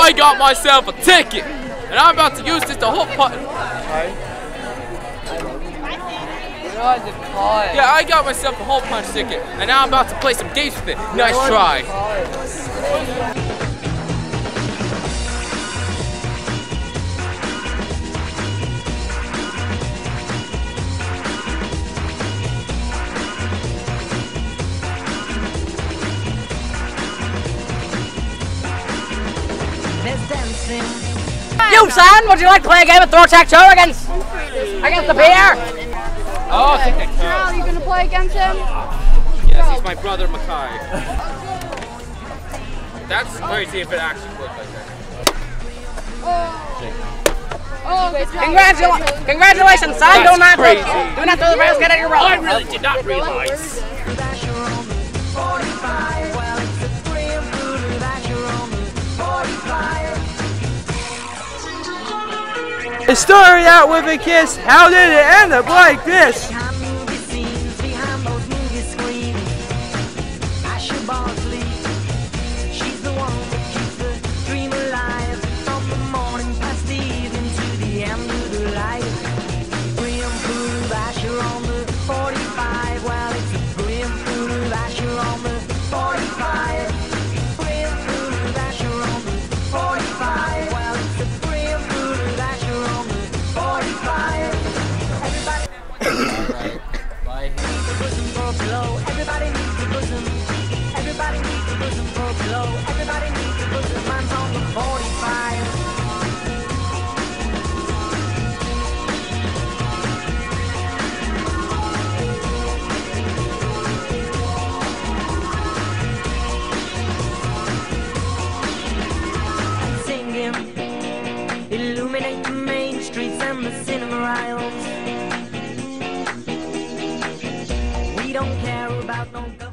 I got myself a ticket, and I'm about to use this to hole punch. Yeah, I got myself a hole punch ticket, and now I'm about to play some games with it. Nice try. You son, would you like to play a game of throw tag toe against against the bear? Oh, I think that Are counts. you gonna play against him? Yes, he's my brother Makai. That's crazy if it actually looked like that. Oh, oh good job. Congratulations, congratulations, son. That's do not crazy. do not throw the basket at your brother. I really did not realize. It started out with a kiss. How did it end up like this? For a. Everybody needs a bosom. Everybody needs a bosom for a. Everybody needs a bosom. Mine's on the 45. And singing, illuminate the main streets don't care about no